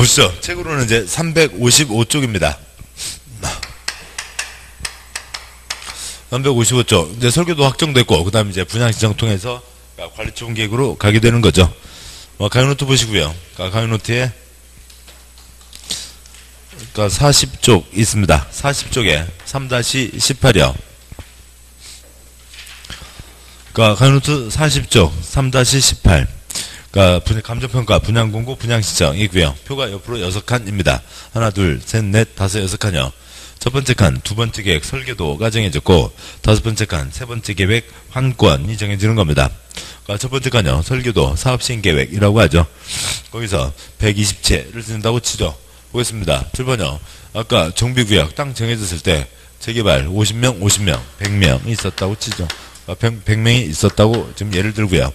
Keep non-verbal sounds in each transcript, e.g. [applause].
보시죠. 책으로는 이제 355쪽입니다. 355쪽. 이제 설계도 확정됐고, 그 다음에 이제 분양 신청 통해서 관리처분 계획으로 가게 되는 거죠. 뭐, 가요노트 보시고요. 가요노트에 그러니까 40쪽 있습니다. 40쪽에 3-18이요. 그러니까 가요노트 40쪽 3-18. 그러니까 감정평가, 분양공고, 분양시청이고요. 표가 옆으로 6칸입니다. 하나, 둘, 셋, 넷, 다섯, 여섯 칸이요. 첫 번째 칸, 두 번째 계획, 설계도가 정해졌고, 다섯 번째 칸, 세 번째 계획, 환권이 정해지는 겁니다. 그러니까 첫 번째 칸요, 설계도, 사업 시행 계획이라고 하죠. 거기서 120채를 쓴다고 치죠. 보겠습니다. 7번요. 아까 정비구역 땅 정해졌을 때 재개발 50명, 50명, 100명 있었다고 치죠. 100, 100 명이 있었다고 지금 예를 들고요.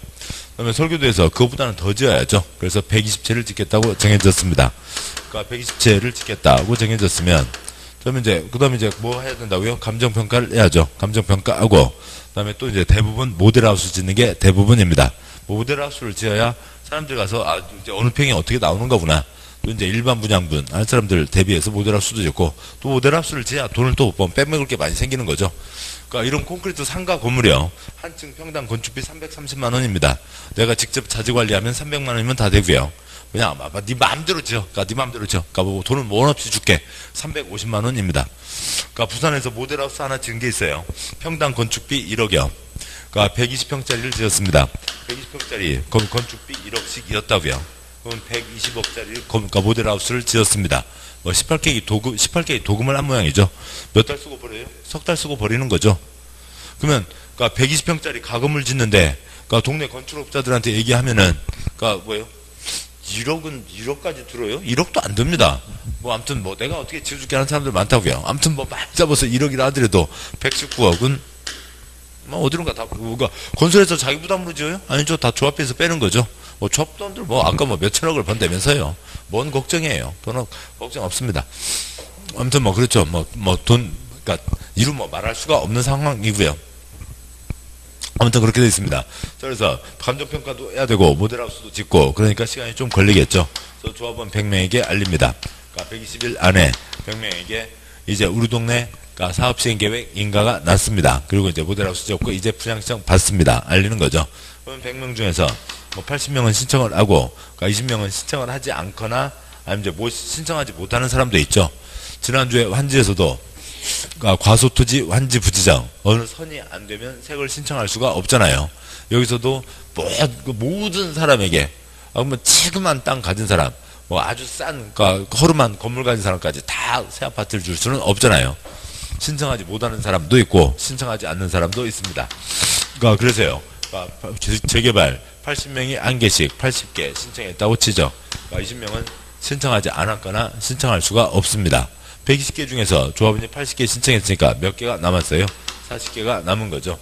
그러면 설교도에서 그것보다는 더 지어야죠. 그래서 120채를 짓겠다고 정해졌습니다. 그러니까 120채를 짓겠다고 정해졌으면 그러면 이제 그다음에 이제 뭐 해야 된다고요? 감정 평가를 해야죠. 감정 평가하고 그다음에 또 이제 대부분 모델하우스 짓는 게 대부분입니다. 모델하우스를 지어야 사람들 가서 아 이제 어느 평이 어떻게 나오는 거구나. 또 이제 일반 분양분 할 사람들 대비해서 모델하우스도 짓고 또 모델하우스를 지어야 돈을 또 빼먹을 게 많이 생기는 거죠. 그러니까 이런 콘크리트 상가 건물이요. 한 층 평당 건축비 330만 원입니다. 내가 직접 자재 관리하면 300만 원이면 다 되고요. 그냥 아마 네 마음대로 지어. 그러니까 네 마음대로 지어. 그러니까 뭐 돈은 원 없이 줄게. 350만 원입니다. 그러니까 부산에서 모델하우스 하나 지은 게 있어요. 평당 건축비 1억이요. 그러니까 120평짜리를 지었습니다. 120평짜리 건축비 1억씩이었다고요. 그럼 120억짜리 그러니까 모델하우스를 지었습니다. 뭐 18K 도금, 18K 도금을 한 모양이죠. 몇 달 쓰고 버려요? 석 달 쓰고 버리는 거죠. 그러면 그러니까 120평짜리 가금을 짓는데 그러니까 동네 건축업자들한테 얘기하면은 그러니까 뭐예요? 1억은 1억까지 들어요? 1억도 안 됩니다. 뭐 아무튼 뭐 내가 어떻게 지어줄게 하는 사람들 많다고요. 아무튼 뭐 많이 잡아서 1억이라 하더라도 119억은 뭐 어디론가 다 그러니까 건설에서 자기 부담으로 지어요? 아니죠. 다 조합해서 빼는 거죠. 뭐 조합돈들 뭐 아까 뭐 몇천억을 번다면서요. 뭔 걱정이에요. 돈은 걱정 없습니다. 아무튼 뭐 그렇죠. 뭐 뭐 돈 그러니까 이루 뭐 말할 수가 없는 상황이고요. 아무튼 그렇게 되어 있습니다. 그래서 감정평가도 해야 되고 모델하우스도 짓고 그러니까 시간이 좀 걸리겠죠. 그래서 조합원 100명에게 알립니다. 그러니까 120일 안에 100명에게 이제 우리 동네 그러니까 사업 시행 계획 인가가 났습니다. 그리고 이제 모델하우스 짓고 이제 분양 신청 받습니다. 알리는 거죠. 그럼 100명 중에서 뭐 80명은 신청을 하고 그러니까 20명은 신청을 하지 않거나 아니면 이제 뭐 신청하지 못하는 사람도 있죠. 지난주에 환지에서도 그러니까 과소토지 환지 부지장 어느 선이 안 되면 색을 신청할 수가 없잖아요. 여기서도 뭐, 그 모든 사람에게 아, 그러면 체금한 땅 가진 사람 뭐 아주 싼 그러니까 허름한 건물 가진 사람까지 다 새 아파트를 줄 수는 없잖아요. 신청하지 못하는 사람도 있고 신청하지 않는 사람도 있습니다. 그러니까 그래서요. 그러니까 재개발 80명이 한 개씩 80개 신청했다고 치죠. 그러니까 20명은 신청하지 않았거나 신청할 수가 없습니다. 120개 중에서 조합원이 80개 신청했으니까 몇 개가 남았어요? 40개가 남은 거죠.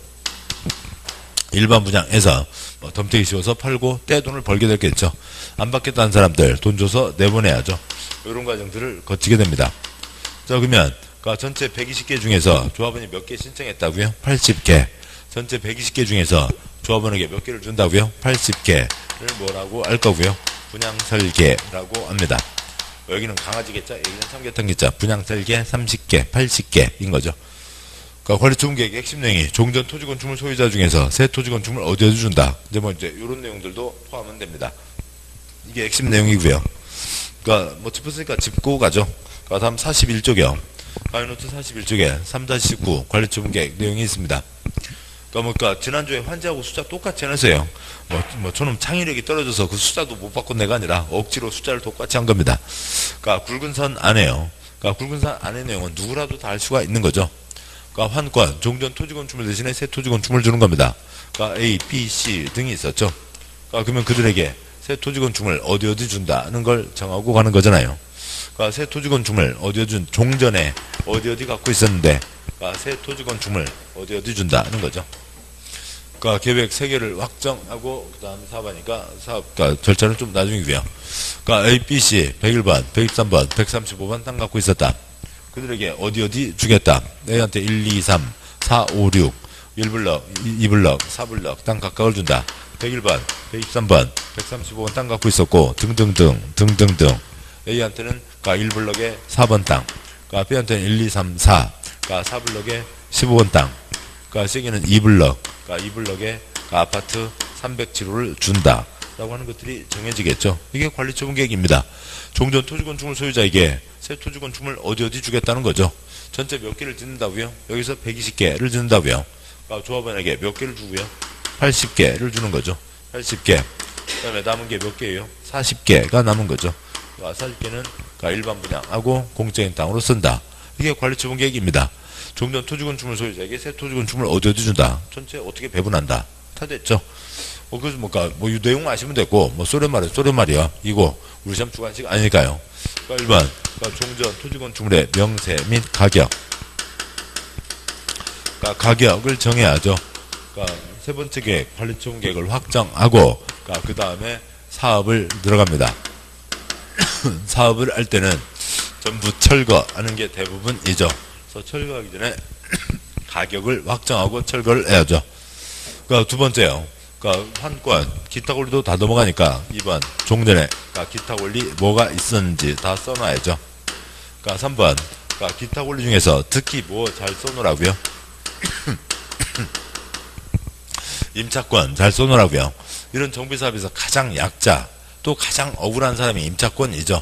일반 분양에서 뭐 덤태기 씌워서 팔고 떼돈을 벌게 됐겠죠. 안 받겠다는 사람들 돈 줘서 내보내야죠. 이런 과정들을 거치게 됩니다. 자 그러면 전체 120개 중에서 조합원이 몇 개 신청했다고요? 80개. 전체 120개 중에서 조합원에게 몇 개를 준다고요? 80개를 뭐라고 할 거고요? 분양설계라고 합니다. 여기는 강아지겠자, 여기는 삼계탕겠자, 분양설계 30개, 80개인 거죠. 그러니까 관리처분 계획의 핵심 내용이 종전 토지건축물 소유자 중에서 새 토지건축물 어디에 준다. 이제 뭐 이제 이런 내용들도 포함은 됩니다. 이게 핵심 내용이고요. 그러니까 뭐 짚었으니까 짚고 가죠. 그러니까 다음 41쪽이요. 가이노트 41쪽에 3-19 관리처분 계획 내용이 있습니다. 그러니까, 뭐 그러니까 지난주에 환자하고 숫자 똑같이 해놨어요. 뭐, 뭐 저는 창의력이 떨어져서 그 숫자도 못 바꾼 내가 아니라 억지로 숫자를 똑같이 한 겁니다. 그러니까 굵은 선 안에요. 그러니까 굵은 선 안의 내용은 누구라도 다 알 수가 있는 거죠. 그러니까 환권, 종전 토지건축물 대신에 새 토지건축물 주는 겁니다. 그러니까 A, B, C 등이 있었죠. 그러니까 그러면 그들에게 새 토지건축물 어디 어디 준다는 걸 정하고 가는 거잖아요. 그러니까 새 토지건축물 어디 어디 준 종전에 어디 어디 갖고 있었는데 그러니까 새 토지건축물 어디 어디 준다는 거죠. 그러니까 계획 3개를 확정하고 그 다음에 사업하니까 사업 그러니까 절차는 좀 나중이고요. 그러니까 A, B, C 101번, 113번, 135번 땅 갖고 있었다. 그들에게 어디 어디 주겠다. A한테 1, 2, 3, 4, 5, 6 1블럭, 2블럭, 4블럭 땅 각각을 준다. 101번, 123번, 135번 땅 갖고 있었고 등등등 등등등 A한테는 가 1블럭에 4번 땅, 가 B한테는 1, 2, 3, 4, 가 4블럭에 15번 땅, 가 C에게는 2블럭, 가 2블럭에 가 아파트 307호를 준다. 라고 하는 것들이 정해지겠죠. 이게 관리처분 계획입니다. 종전 토지건축물 소유자에게 새 토지건축물 어디 어디 주겠다는 거죠. 전체 몇 개를 짓는다고요? 여기서 120개를 짓는다고요. 그러니까 조합원에게 몇 개를 주고요? 80개를 주는 거죠. 80개. 그 다음에 남은 게 몇 개예요? 40개가 남은 거죠. 그러니까 40개는 일반 분양하고 공적인 땅으로 쓴다. 이게 관리처분 계획입니다. 종전 토지건축물 소유자에게 새 토지건축물 어디 어디 준다. 전체 어떻게 배분한다. 다 됐죠. 어, 그래서 뭐까 뭐, 이 내용 아시면 됐고, 뭐, 소련 말이야, 소련 말이야. 이거, 우리 시험 주관식 아니니까요. 그러니까 1번, 그러니까 종전 토지건축물의 명세 및 가격. 그러니까 가격을 정해야죠. 그러니까 세 번째 계획, 관리처분 계획을 확정하고, 그러니까 그 다음에 사업을 들어갑니다. [coughs] 사업을 할 때는 전부 철거하는 게 대부분이죠. 그래서 철거하기 전에 [clears throat] 가격을 확정하고 철거를 해야죠. 그러니까 두 번째요. 그러니까 환권, 기타 권리도 다 넘어가니까 2번 종전에 그러니까 기타 권리 뭐가 있었는지 다 써놔야죠. 그러니까 3번 그러니까 기타 권리 중에서 특히 뭐 잘 써놓으라고요? [clears throat] 임차권 잘 써놓으라고요. 이런 정비 사업에서 가장 약자 또 가장 억울한 사람이 임차권이죠.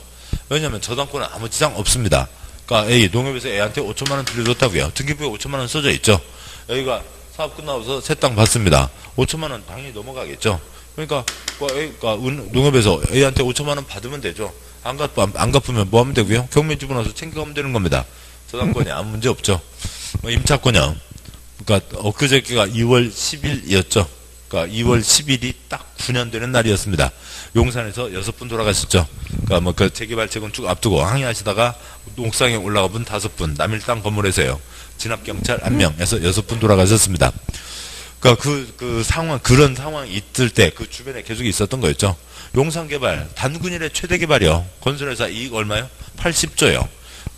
왜냐하면 저당권은 아무 지장 없습니다. 그러니까 A 농협에서 A한테 5천만 원 빌려줬다고요. 등기부에 5천만 원 써져 있죠. 여기가 사업 끝나고서 새 땅 받습니다. 5천만 원 당연히 넘어가겠죠. 그러니까, 그러니까 농협에서 A한테 5천만 원 받으면 되죠. 안, 갚, 안 갚으면 뭐 하면 되고요? 경매주고 나서 챙겨가면 되는 겁니다. 저당권이 아무 문제 없죠. 뭐 임차권이요. 그러니까 엊그저께가 2월 10일이었죠. 그러니까 2월 10일이 딱 9년 되는 날이었습니다. 용산에서 여섯 분 돌아가셨죠. 그러니까 뭐 그 재개발 재건축 앞두고 항의하시다가 옥상에 올라가 분 다섯 분 남일 땅 건물에서요. 진압 경찰 한 명에서 여섯 분 돌아가셨습니다. 그러니까 그, 그 상황, 그런 상황이 있을 때 그 주변에 계속 있었던 거였죠. 용산 개발, 단군 일의 최대 개발이요. 건설회사 이익 얼마요? 80조요.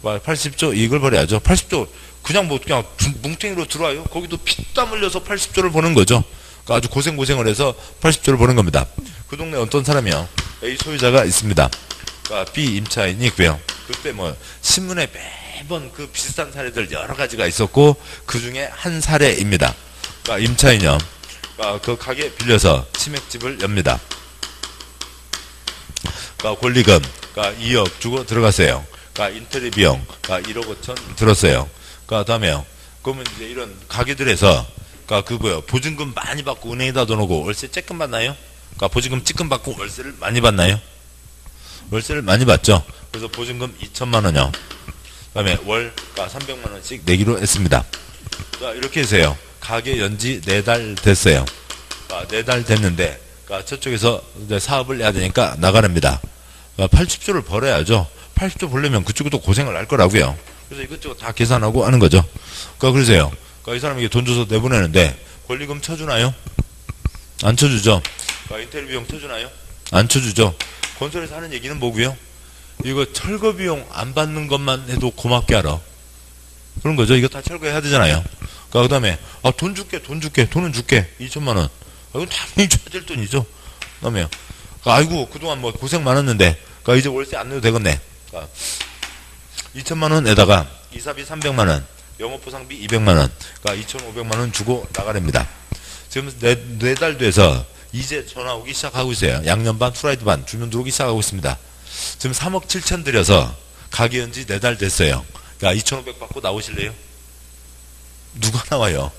80조 이익을 벌어야죠. 80조, 그냥 뭐 그냥 뭉탱이로 들어와요. 거기도 피땀 흘려서 80조를 버는 거죠. 그러니까 아주 고생 고생을 해서 80조를 버는 겁니다. 그 동네 어떤 사람이요? A 소유자가 있습니다. 그러니까 B 임차인이 있고요. 그때 뭐 신문에 매번 그 비슷한 사례들 여러 가지가 있었고 그 중에 한 사례입니다. 그러니까 임차인이요. 그러니까 그 가게 빌려서 치맥집을 엽니다. 그러니까 권리금 그러니까 2억 주고 들어갔어요. 그러니까 인테리 비용 그러니까 1억 5천 들었어요. 그러니까 다음에요. 그러면 이제 이런 가게들에서 그러니까 그 뭐요 보증금 많이 받고 은행에다 넣어놓고 월세 쬐끔 받나요? 그러니까 보증금 찌끔 받고 월세를 많이 받나요? 월세를 많이 받죠. 그래서 보증금 2천만 원요. 그다음에 월 그러니까 300만 원씩 내기로 했습니다. 자 이렇게 해서요. 가게 연지 4달 됐어요. 그러니까 4달 됐는데 그러니까 저쪽에서 사업을 해야 되니까 나가랍니다. 그러니까 80조를 벌어야죠. 80조 벌려면 그쪽도 고생을 할 거라고요. 그래서 이것저것 다 계산하고 하는 거죠. 그러니까 그러세요. 그러니까 이 사람에게 돈 줘서 내보내는데 권리금 쳐주나요? 안 쳐주죠. 그러니까 인테리어 비용 쳐주나요? 안 쳐주죠. 건설에서 하는 얘기는 뭐고요? 이거 철거 비용 안 받는 것만 해도 고맙게 알아. 그런 거죠. 이거 다 철거해야 되잖아요. 그러니까 그 다음에 아, 돈 줄게, 돈 줄게, 돈은 줄게. 2천만 원. 아, 이건 당연히 줘야 될 돈이죠. 그 다음에 아이고 그동안 뭐 고생 많았는데 그러니까 이제 월세 안 내도 되겠네. 그러니까 2천만 원에다가 이사비 300만 원, 영업보상비 200만 원, 그러니까 2,500만 원 주고 나가랍니다. 지금 네, 네달 돼서 이제 전화 오기 시작하고 있어요. 양념 반, 프라이드 반 주면 들어오기 시작하고 있습니다. 지금 3억 7천 들여서 가게 연지 네 달 됐어요. 그러니까 2,500 받고 나오실래요? 누가 나와요?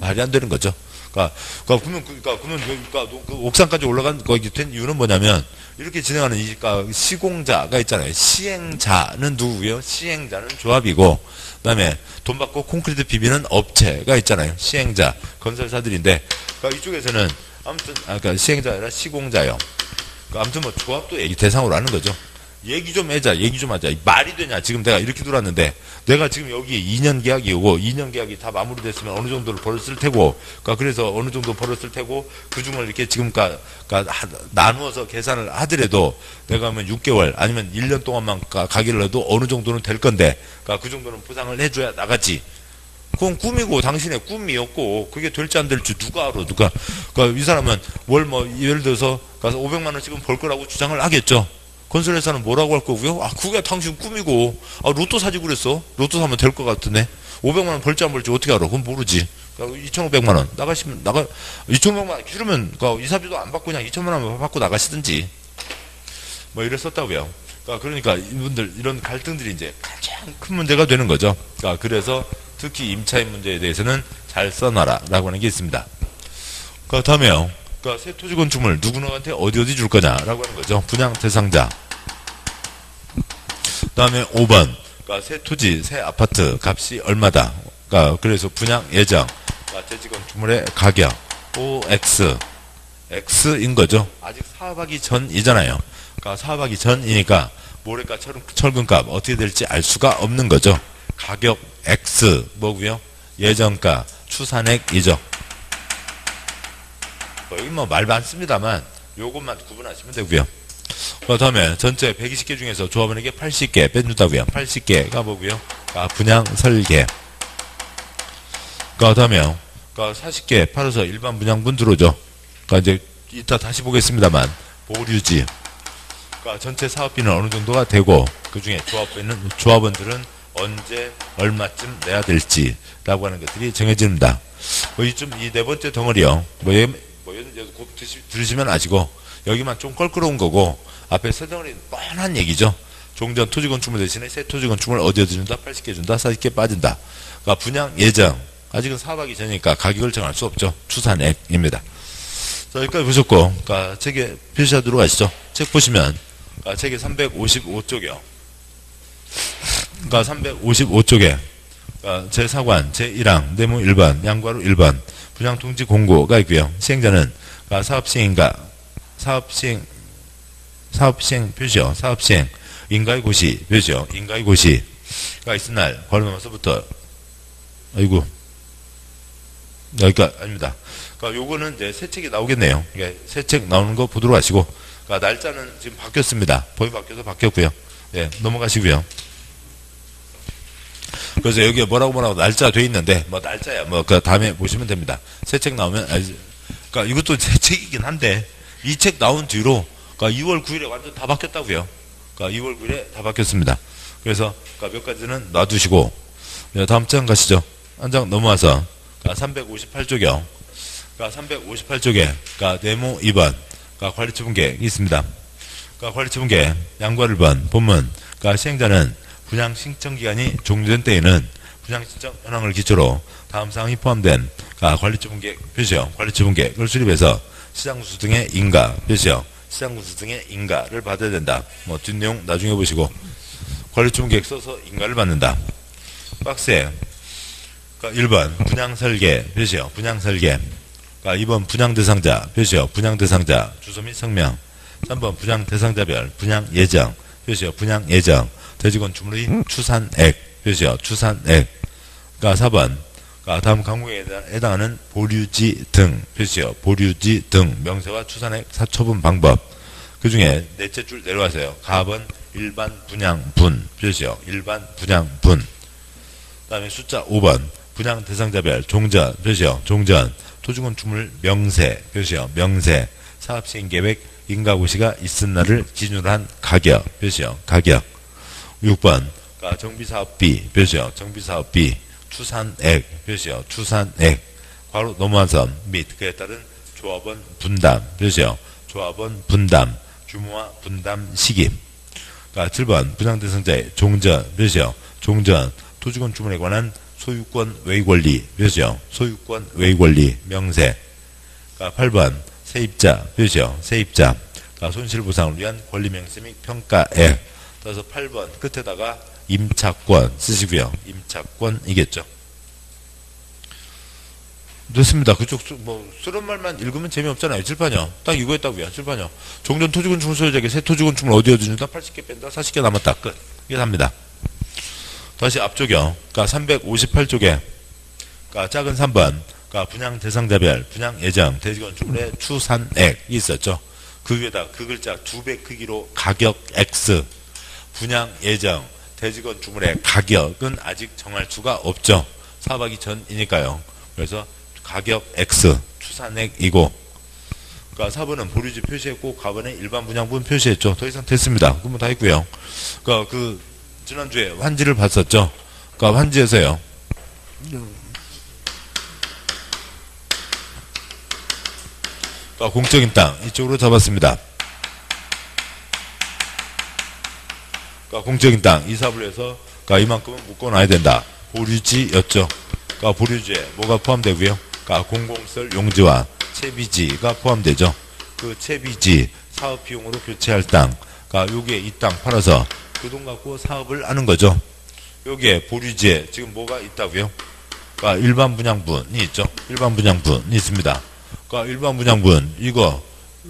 말이 안 되는 거죠. 그러니까, 그러니까 그러면, 그러니까, 그러면, 그러니까, 그 옥상까지 올라간 거기 된 이유는 뭐냐면, 이렇게 진행하는 이, 그러니까 시공자가 있잖아요. 시행자는 누구고요? 시행자는 조합이고, 그 다음에 돈 받고 콘크리트 비비는 업체가 있잖아요. 시행자, 건설사들인데, 그러니까 이쪽에서는 아무튼, 아, 그러니까 시행자 아니라 시공자요. 그러니까 아무튼 뭐 조합도 대상으로 하는 거죠. 얘기 좀 해자, 얘기 좀 하자. 말이 되냐? 지금 내가 이렇게 들어왔는데, 내가 지금 여기 2년 계약이 오고, 2년 계약이 다 마무리됐으면 어느 정도를 벌었을 테고, 그러니까 그래서 어느 정도 벌었을 테고, 그 중을 이렇게 지금 가, 가, 나누어서 계산을 하더라도, 내가 하면 6개월, 아니면 1년 동안만 가, 가기를 해도 어느 정도는 될 건데, 그러니까 그 정도는 보상을 해줘야 나갔지. 그건 꿈이고 당신의 꿈이었고 그게 될지 안 될지 누가 알아 누가 그러니까 이 사람은 월 뭐 예를 들어서 가서 500만 원씩은 벌 거라고 주장을 하겠죠 건설회사는 뭐라고 할 거고요? 아, 그게 당신 꿈이고, 아, 로또 사지 그랬어? 로또 사면 될 것 같으네? 500만 원 벌지 안 벌지 어떻게 알아? 그건 모르지. 2,500만 원. 나가시면, 나가, 2,500만 원 싫으면, 그 이사비도 안 받고 그냥 2,000만 원 받고 나가시든지. 뭐 이랬었다고요. 그러니까, 그러니까 이분들, 이런 갈등들이 이제 가장 큰 문제가 되는 거죠. 그러니까 그래서 특히 임차인 문제에 대해서는 잘 써놔라. 라고 하는 게 있습니다. 그 다음에요. 그러니까 새 토지 건축물 누구누구한테 어디 어디 줄 거냐라고 하는 거죠. 분양 대상자. 그다음에 5번. 그러니까 새 토지, 새 아파트 값이 얼마다. 그러니까 그래서 분양 예정. 그러니까 대지 건축물의 가격. OX. X인 거죠. 아직 사업하기 전이잖아요. 그러니까 사업하기 전이니까 모래값, 철근값 어떻게 될지 알 수가 없는 거죠. 가격 X 뭐고요? 예정가, 추산액이죠. 뭐 여기 뭐 말 많습니다만 요것만 구분하시면 되고요. 그 다음에 전체 120개 중에서 조합원에게 80개 빼준다고요. 80개가 뭐고요? 아, 분양 설계. 그 다음에 그 40개 팔아서 일반 분양분 들어오죠. 그 이제 이따 다시 보겠습니다만 보류지. 그 전체 사업비는 어느 정도가 되고 그 중에 조합원은 조합원들은 언제 얼마쯤 내야 될지라고 하는 것들이 정해집니다. 뭐 이쯤 이 네 번째 덩어리요. 뭐 뭐, 곧 들으시면 아시고, 여기만 좀 껄끄러운 거고, 앞에 세덩어리 뻔한 얘기죠. 종전 토지 건축물 대신에 새 토지 건축물 어디에 준다? 80개 준다? 40개 빠진다. 그러니까 분양 예정. 아직은 사업하기 전이니까 가격을 정할 수 없죠. 추산액입니다. 자, 여기까지 보셨고, 그러니까 책에 표시하도록 하시죠. 책 보시면, 그러니까 책에 355쪽이요. 그러니까 355쪽에, 그러니까 제4관, 제1항, 네모 1번, 양과로 1번, 분양 통지 공고가 있고요. 시행자는 사업 시행인가 사업 시행 사업 시행 표시요. 사업 시행 인가의 고시 표시요. 인가의 고시가 있은 날 걸어놓으면서부터 아이고 여기가 아닙니다. 그러니까 요거는 이제 새 책이 나오겠네요. 새책 나오는 거 보도록 하시고 그러니까 날짜는 지금 바뀌었습니다. 법이 바뀌어서 바뀌었고요. 예, 넘어가시고요. 그래서 여기에 뭐라고 뭐라고 날짜 돼 있는데 뭐 날짜야 뭐 그 다음에 보시면 됩니다. 새 책 나오면 그러니까 이것도 새 책이긴 한데 이 책 나온 뒤로 그러니까 2월 9일에 완전 다 바뀌었다고요. 그러니까 2월 9일에 다 바뀌었습니다. 그래서 그러니까 몇 가지는 놔두시고 네, 다음 장 가시죠. 한 장 넘어와서 그러니까 358쪽이요. 그러니까 358쪽에 그러니까 네모 2번 그러니까 관리처 분계 있습니다. 그러니까 관리처 분계 양과 1번 본문 그러니까 시행자는 분양 신청 기간이 종료된 때에는 분양 신청 현황을 기초로 다음 사항이 포함된 관리처분 계획 표시형 관리처분 계획을 수립해서 시장구수 등의 인가 표시형 시장구수 등의 인가를 받아야 된다. 뭐 뒷내용 나중에 보시고 관리처분 계획 써서 인가를 받는다. 박스에 그러니까 1번 분양 설계 표시형 분양 설계 그러니까 2번 분양 대상자 표시형 분양 대상자 주소 및 성명 3번 분양 대상자별 분양 예정 표시형 분양 예정 돼지건 주물의 추산액 표시요. 추산액. 그러니까 4번. 그러니까 다음 강목에 해당하는 보류지 등 표시요. 보류지 등 명세와 추산액 사처분 방법. 그 중에 넷째 줄 내려와서요. 가번 일반 분양분 표시요. 일반 분양분. 그 다음에 숫자 5번. 분양 대상자별 종전 표시요. 종전. 토지건 주물 명세 표시요. 명세. 사업시행계획 인가고시가 있은 날을 기준으로 한 가격 표시요. 가격. 6번 그러니까 정비사업비 표시요. 정비사업비 추산액 표시요. 추산액 바로 넘어와서 및 그에 따른 조합원 분담 표시요. 조합원 분담 규모와 분담 시기 그러니까 7번 부장대상자의 종전 표시요. 종전 토지건 주문에 관한 소유권 외의 권리 표시요. 소유권 외의 권리 명세 그러니까 8번 세입자 표시요. 세입자 그러니까 손실보상을 위한 권리 명세 및 평가액 따라서 8번 끝에다가 임차권 쓰시고요. 임차권이겠죠. 됐습니다. 그쪽 뭐 쓰는 말만 읽으면 재미없잖아요. 칠판이요. 딱 이거 했다고요. 칠판이요. 종전 토지군 중소유자에게 새 토지군 충을 어디 어디준다 80개 뺀다 40개 남았다. 끝. 이게 답니다. 다시 앞쪽이요. 그러니까 358쪽에 그러니까 작은 3번 그러니까 분양 대상자별 분양 예정 대지건축물의 추산액이 있었죠. 그 위에다 그 글자 두 배 크기로 가격 X 분양 예정, 대지건 주물의 가격은 아직 정할 수가 없죠. 사업하기 전이니까요. 그래서 가격 X 추산액이고 그러니까 4번은 보류지 표시했고 가번에 일반 분양분 표시했죠. 더 이상 됐습니다. 그러면 다 했고요. 그러니까 그 지난주에 환지를 봤었죠. 그러니까 환지에서요. 그러니까 공적인 땅 이쪽으로 잡았습니다. 그러니까 공적인 땅 이사를 해서 그러니까 이만큼은 묶어놔야 된다. 보류지였죠. 그러니까 보류지에 뭐가 포함되고요. 그러니까 공공설 용지와 채비지가 포함되죠. 그 채비지 사업 비용으로 교체할 땅. 그러니까 요게 이 땅 팔아서 그 돈 갖고 사업을 하는 거죠. 여기에 보류지에 지금 뭐가 있다고요? 그러니까 일반 분양분이 있죠. 일반 분양분이 있습니다. 그러니까 일반 분양분 이거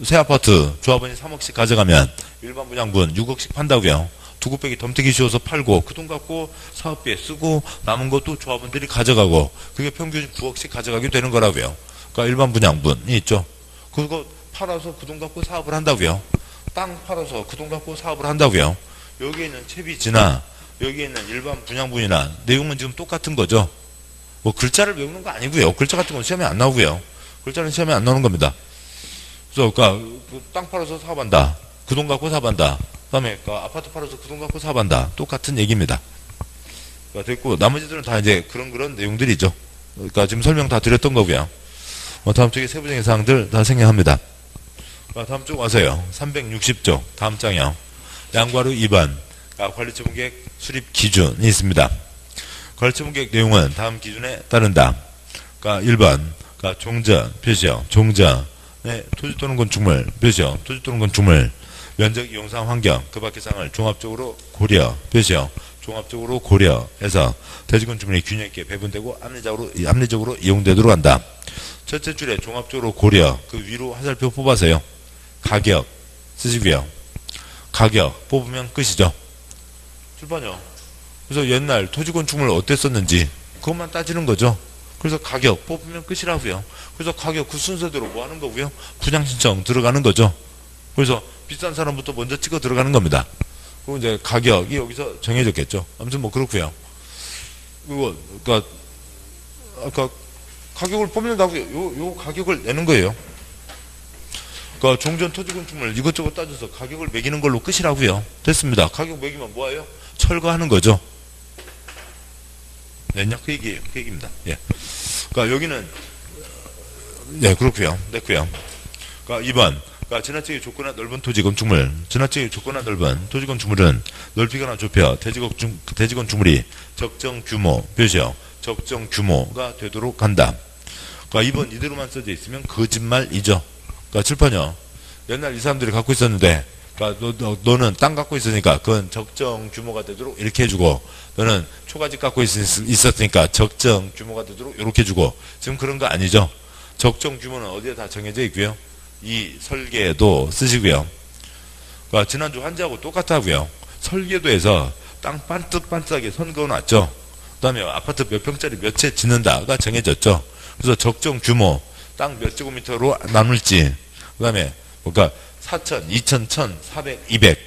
새 아파트 조합원이 3억씩 가져가면 일반 분양분 6억씩 판다고요. 두고 빼기 덤태기 씌워서 팔고 그 돈 갖고 사업비에 쓰고 남은 것도 조합원들이 가져가고 그게 평균 9억씩 가져가게 되는 거라고요. 그러니까 일반 분양분이 있죠. 그거 팔아서 그 돈 갖고 사업을 한다고요. 땅 팔아서 그 돈 갖고 사업을 한다고요. 여기에 있는 채비지나 여기에 있는 일반 분양분이나 내용은 지금 똑같은 거죠. 뭐 글자를 외우는 거 아니고요. 글자 같은 건 시험에 안 나오고요. 글자는 시험에 안 나오는 겁니다. 그래서 그러니까 그땅 팔아서 사업한다. 그 돈 갖고 사업한다. 그다음에 그 아파트 팔아서 그 돈 갖고 사업한다. 똑같은 얘기입니다. 그러니까 됐고 나머지들은 다 이제 그런 그런 내용들이죠. 그러니까 지금 설명 다 드렸던 거고요. 어, 다음 쪽에 세부적인 사항들 다 생략합니다. 자, 다음 쪽 와서요. 360조 다음 장이요. 양과로 2번 아, 관리처분 계획 수립 기준이 있습니다. 관리처분 계획 내용은 다음 기준에 따른다. 그러니까 1번 그러니까 종전 표시요. 종전의 토지 또는 건축물 표시요. 토지 또는 건축물 면적 이용상 환경 그 밖의 사항을 종합적으로 고려 표시요. 종합적으로 고려해서 대지 건축물이 균형 있게 배분되고 합리적으로 합리적으로 이용되도록 한다. 첫째 줄에 종합적으로 고려 그 위로 화살표 뽑아서요. 가격 쓰시고요. 가격 뽑으면 끝이죠. 출판요. 그래서 옛날 토지 건축물 어땠었는지 그것만 따지는 거죠. 그래서 가격 뽑으면 끝이라고요. 그래서 가격 그 순서대로 뭐 하는 거고요. 분양 신청 들어가는 거죠. 그래서 비싼 사람부터 먼저 찍어 들어가는 겁니다. 그리고 이제 가격이 여기서 정해졌겠죠. 아무튼 뭐 그렇고요. 그거 그러니까 아까 가격을 뽑는다고요. 요, 요 가격을 내는 거예요. 그러니까 종전 토지 건축물 이것저것 따져서 가격을 매기는 걸로 끝이라고요. 됐습니다. 가격 매기면 뭐예요? 철거하는 거죠. 냈냐? 그 얘기예요. 그 얘기입니다. 예. 그러니까 여기는 네 그렇고요. 됐고요. 그러니까 2번 그러니까 지나치게 좁거나 넓은 토지 건축물 지나치게 좁거나 넓은 토지 건축물은 넓히거나 좁혀 대지 건축 대지 건축물이 적정 규모 표시요. 적정 규모가 되도록 한다. 그러니까 2번 이대로만 써져 있으면 거짓말이죠. 그러니까 칠판요. 옛날 이 사람들이 갖고 있었는데, 그러니까 너, 너, 너 는 땅 갖고 있으니까 그건 적정 규모가 되도록 이렇게 해주고, 너는 초가집 갖고 있, 있었으니까 적정 규모가 되도록 이렇게 해주고, 지금 그런 거 아니죠. 적정 규모는 어디에 다 정해져 있고요. 이 설계도 쓰시고요. 그러니까 지난주 환지하고 똑같다고요. 설계도에서 땅 반뜩반뜩하게 선 그어놨죠. 그 다음에 아파트 몇 평짜리 몇 채 짓는다가 정해졌죠. 그래서 적정 규모, 땅 몇 제곱미터로 나눌지, 그 다음에, 그러니까 4천, 2천, 1천, 400, 200.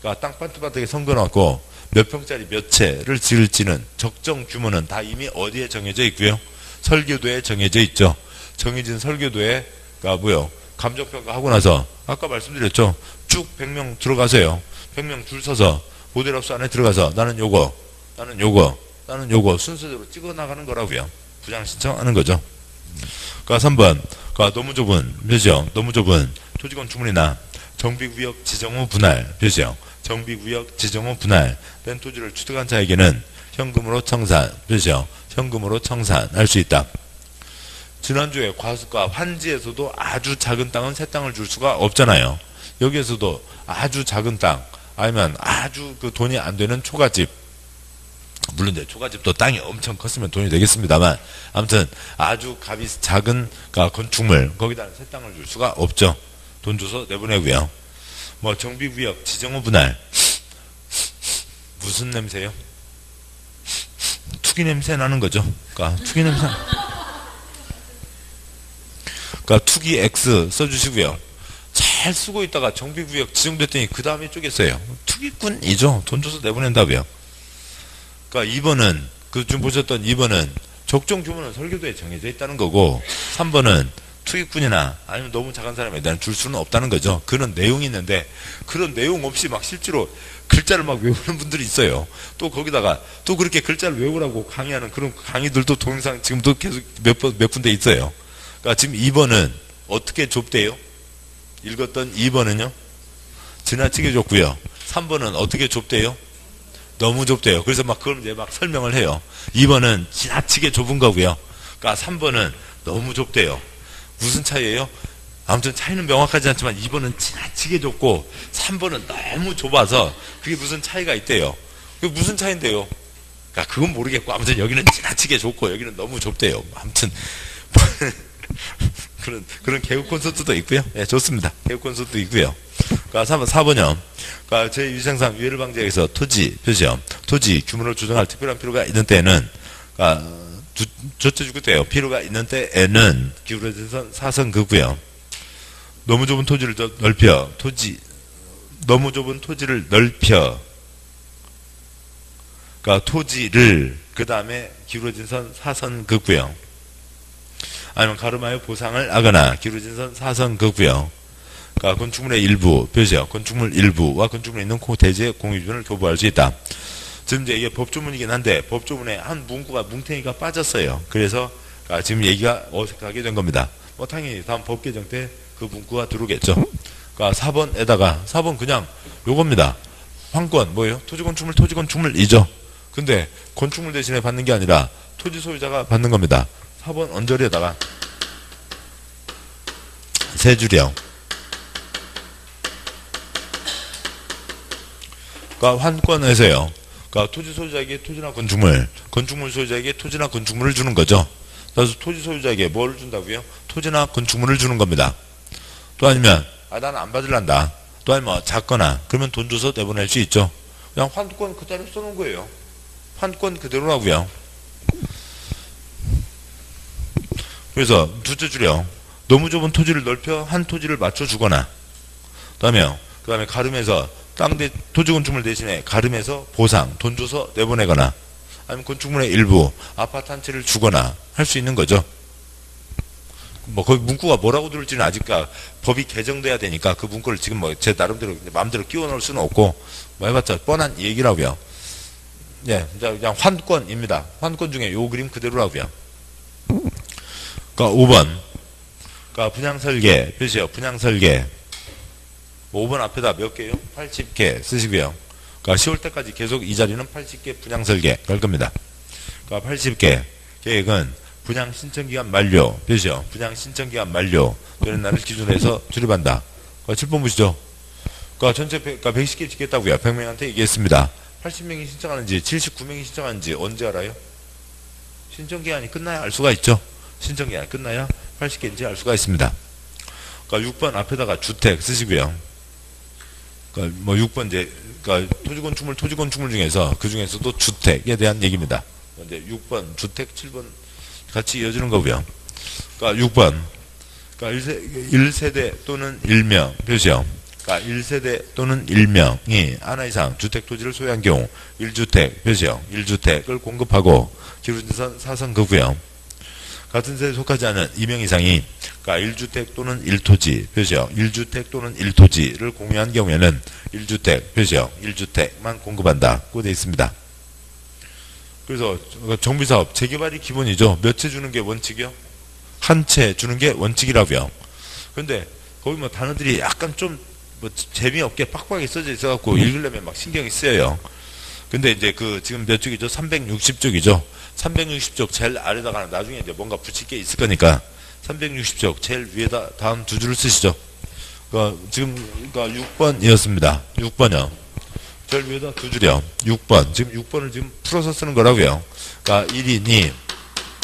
그러니까 땅 반듯반듯하게 선거놨고, 몇 평짜리 몇 채를 지을지는 적정 규모는 다 이미 어디에 정해져 있고요. 설계도에 정해져 있죠. 정해진 설계도에, 그러니까 뭐요. 감정평가 하고 나서, 아까 말씀드렸죠. 쭉 100명 들어가세요. 100명 줄 서서, 모델하우스 안에 들어가서, 나는 요거, 나는 요거, 나는 요거 순서대로 찍어 나가는 거라고요. 부장 신청하는 거죠. 그러니까 3번. 그러니까 너무 좁은 표시형, 너무 좁은 토지 건축물이나 정비구역 지정 후 분할 표시형, 정비구역 지정 후 분할 된 토지를 취득한 자에게는 현금으로 청산 표시형, 현금으로 청산할 수 있다. 지난주에 과수가 환지에서도 아주 작은 땅은 새 땅을 줄 수가 없잖아요. 여기에서도 아주 작은 땅 아니면 아주 그 돈이 안 되는 초가집 물론 이제 초가집도 땅이 엄청 컸으면 돈이 되겠습니다만 아무튼 아주 값이 작은 그러니까 건축물 거기다 새 땅을 줄 수가 없죠. 돈 줘서 내보내고요. 뭐 정비구역 지정후 분할 무슨 냄새요? 투기 냄새 나는 거죠. 그러니까 투기 냄새. 그러니까 투기 X 써주시고요. 잘 쓰고 있다가 정비구역 지정됐더니 그 다음에 쪼갰어요. 투기꾼이죠. 돈 줘서 내보낸다고요. 그러니까 2번은 그 좀 보셨던 2번은 적정 규모는 설계도에 정해져 있다는 거고 3번은 투기꾼이나 아니면 너무 작은 사람에 대한 줄 수는 없다는 거죠. 그런 내용이 있는데 그런 내용 없이 막 실제로 글자를 막 외우는 분들이 있어요. 또 거기다가 또 그렇게 글자를 외우라고 강의하는 그런 강의들도 동영상 지금도 계속 몇 번, 몇 군데 있어요. 그러니까 지금 2번은 어떻게 좁대요? 읽었던 2번은요? 지나치게 좁고요. 3번은 어떻게 좁대요? 너무 좁대요. 그래서 막 그걸 이제 막 설명을 해요. 2번은 지나치게 좁은 거고요. 그러니까 3번은 너무 좁대요. 무슨 차이예요? 아무튼 차이는 명확하지 않지만 2번은 지나치게 좁고 3번은 너무 좁아서 그게 무슨 차이가 있대요. 그게 무슨 차이인데요? 그러니까 그건 모르겠고 아무튼 여기는 지나치게 좁고 여기는 너무 좁대요. 아무튼 [laughs] [laughs] 그런 그런 개국 콘서트도 있고요. 예, 좋습니다. 개국 콘서트도 있고요. 그러니까 4번, 4번요. 그러니까 제 유생상 유해를 방지하기 위해서 토지 표시요. 토지 규모를 조정할 특별한 필요가 있는 때에는 그러니까 저체주구 때요. 필요가 있는 때에는 기울어진 사선 그고요. 너무 좁은 토지를 넓혀 토지 너무 좁은 토지를 넓혀 그러니까 토지를 그 다음에 기울어진 선 사선 긋고요. 아니면 가름하여 보상을 하거나 기울어진 선 사선 긋고요. 그러니까 건축물의 일부 표시요. 건축물 일부와 건축물에 있는 대지의 공유준을 교부할 수 있다. 지금 이제 이게 법조문이긴 한데 법조문에 한 문구가 뭉탱이가 빠졌어요. 그래서 아, 지금 얘기가 어색하게 된 겁니다. 뭐 당연히 다음 법 개정 때 그 문구가 들어오겠죠. 그러니까 4번에다가 4번 그냥 요겁니다. 황권 뭐예요? 토지 건축물 토지 건축물이죠. 근데 건축물 대신에 받는 게 아니라 토지 소유자가 받는 겁니다. 4번 언저리에다가 세 줄이요. 그러니까 환권에서요. 그러니까 토지 소유자에게 토지나 건축물, 건축물 소유자에게 토지나 건축물을 주는 거죠. 그래서 토지 소유자에게 뭘 준다고요? 토지나 건축물을 주는 겁니다. 또 아니면 아 나는 안 받을란다. 또 아니면 뭐 작거나 그러면 돈 줘서 내보낼 수 있죠. 그냥 환권 그대로 써놓은 거예요. 환권 그대로라고요. 그래서 두째 줄이요. 너무 좁은 토지를 넓혀 한 토지를 맞춰주거나 그 다음에요. 그 다음에 가름해서 땅 대 토지 건축물 대신에 가름해서 보상 돈 줘서 내보내거나 아니면 건축물의 일부 아파트 한 채를 주거나 할 수 있는 거죠. 뭐 거기 문구가 뭐라고 들을지는 아직 법이 개정돼야 되니까 그 문구를 지금 뭐 제 나름대로 마음대로 끼워 넣을 수는 없고 뭐 해봤자 뻔한 얘기라고요. 예, 그냥 환권입니다. 환권 중에 요 그림 그대로라고요. 그러니까 5번. 그러니까 분양 설계 표시요. 분양 설계. 5번 앞에다 몇 개요? 80개 쓰시고요. 그러니까 10월 때까지 계속 이 자리는 80개 분양 설계 갈 겁니다. 그러니까 80개 계획은 분양 신청기간 만료 되죠. 분양 신청기간 만료 되는 날을 기준으로 해서 출입한다. 그러니까 7번 보시죠. 그러니까 전체 그러니까 110개 짓겠다고요. 100명한테 얘기했습니다. 80명이 신청하는지 79명이 신청하는지 언제 알아요? 신청기간이 끝나야 알 수가 있죠. 신청기간이 끝나야 80개인지 알 수가 있습니다. 그러니까 6번 앞에다가 주택 쓰시고요. 그러니까 뭐 6번 이제 그러니까 토지건축물 토지건축물 중에서 그 중에서도 주택에 대한 얘기입니다. 이제 6번 주택 7번 같이 이어지는 거고요. 그러니까 6번 그러니까 1세, 대 또는 1명 표시요. 그러니까 1세대 또는 1명이 하나 이상 주택 토지를 소유한 경우 1주택 표시요. 1주택을 공급하고 기준선 사선 거고요. 같은 세대에 속하지 않은 2명 이상이 그러니까 1주택 또는 1토지 표시요. 1주택 또는 1토지를 공유한 경우에는 1주택 표시요. 1주택만 공급한다고 되어 있습니다. 그래서 정비사업 재개발이 기본이죠. 몇 채 주는 게 원칙이요? 한 채 주는 게 원칙이라고요. 근데 거기 뭐 단어들이 약간 좀 뭐 재미없게 빡빡하게 써져 있어갖고 읽으려면 막 신경이 쓰여요. 근데 이제 그 지금 몇 쪽이죠? 360쪽이죠. 360쪽 제일 아래다가 나중에 이제 뭔가 붙일 게 있을 거니까 360쪽 제일 위에다 다음 두 줄을 쓰시죠. 그러니까 지금 그러니까 6번이었습니다. 6번이요. 제일 위에다 두 줄이요. 6번. 지금 6번을 지금 풀어서 쓰는 거라고요. 그러니까 1인이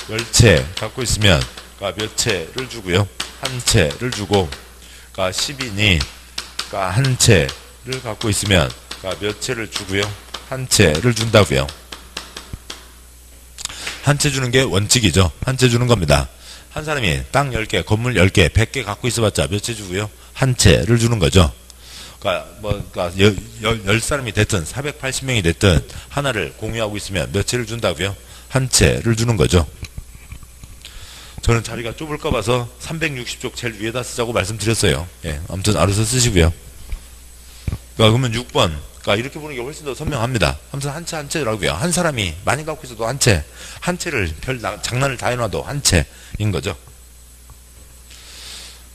10채 갖고 있으면 그러니까 몇 채를 주고요. 한 채를 주고 그러니까 10인이 그러니까 한 채를 갖고 있으면 그러니까 몇 채를 주고요. 한 채를 준다고요. 한 채 주는 게 원칙이죠. 한 채 주는 겁니다. 한 사람이 땅 10개, 건물 10개, 100개 갖고 있어봤자 몇 채 주고요? 한 채를 주는 거죠. 그러니까 뭐 그러니까 열, 열, 열 사람이 됐든 480명이 됐든 하나를 공유하고 있으면 몇 채를 준다고요? 한 채를 주는 거죠. 저는 자리가 좁을까 봐서 360쪽 제일 위에다 쓰자고 말씀드렸어요. 예, 아무튼 알아서 쓰시고요. 그러니까 그러면 6번. 그러니까 이렇게 보는 게 훨씬 더 선명합니다. 아무튼 한 채 한 채라고요. 한 사람이 많이 갖고 있어도 한 채, 한 채를 별 나- 장난을 다 해놔도 한 채인 거죠.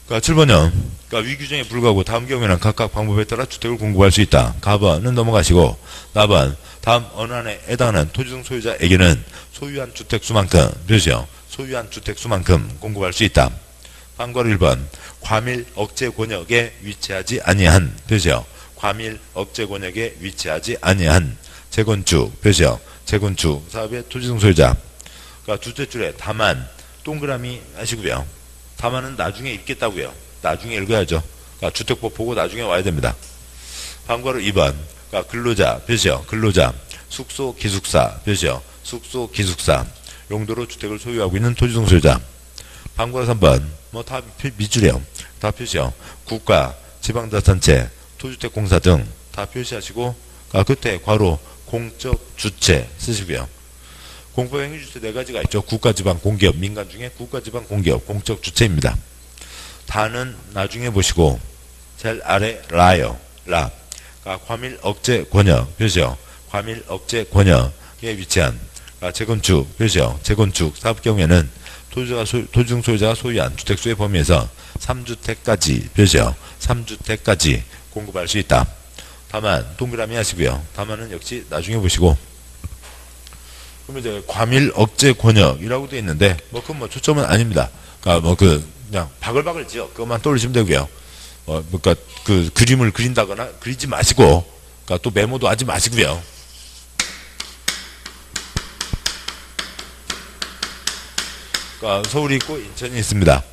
그러니까 7번요. 그러니까 위규정에 불구하고 다음 경우에는 각각 방법에 따라 주택을 공급할 수 있다. 가번은 넘어가시고 나번 다음 어느 한에 해당하는 토지등 소유자에게는 소유한 주택 수만큼 되죠. 소유한 주택 수만큼 공급할 수 있다. 방과로 1번 과밀 억제 권역에 위치하지 아니한 되죠. 과밀 억제 권역에 위치하지 아니한 재건축 되죠. 재건축 사업의 토지등 소유자. 그러니까 둘째 줄에 다만 동그라미 하시고요. 다만은 나중에 읽겠다고요. 나중에 읽어야죠. 그러니까 주택법 보고 나중에 와야 됩니다. 방과로 2번. 그러니까 근로자, 표시요. 근로자. 숙소 기숙사, 표시요. 숙소 기숙사. 용도로 주택을 소유하고 있는 토지등 소유자. 방과로 3번. 뭐 다 밑줄이요. 다 표시요. 국가, 지방자산체, 토주택공사 등 다 표시하시고 아, 그때 괄호 공적 주체 쓰시고요. 공포 행위 주체 네 가지가 있죠. 국가 지방 공기업, 민간 중에 국가 지방 공기업, 공적 주체입니다. 다는 나중에 보시고 제일 아래 라요, 라. 그러니까 과밀 억제 권역, 표시요. 과밀 억제 권역에 위치한 그러니까 재건축, 표시요. 재건축 사업 경우에는 토지가 소, 토지중 소유자가 소유한 주택 수의 범위에서 3주택까지, 표시요. 3주택까지 공급할 수 있다. 다만 동그라미 하시고요. 다만은 역시 나중에 보시고 그러면 이제 과밀 억제 권역이라고 되어 있는데 뭐 그건 뭐 초점은 아닙니다. 그러니까 뭐 그 그냥 바글바글 지어 그것만 떠올리시면 되고요. 어 그러니까 그 그림을 그린다거나 그리지 마시고 그러니까 또 메모도 하지 마시고요. 그러니까 서울이 있고 인천이 있습니다.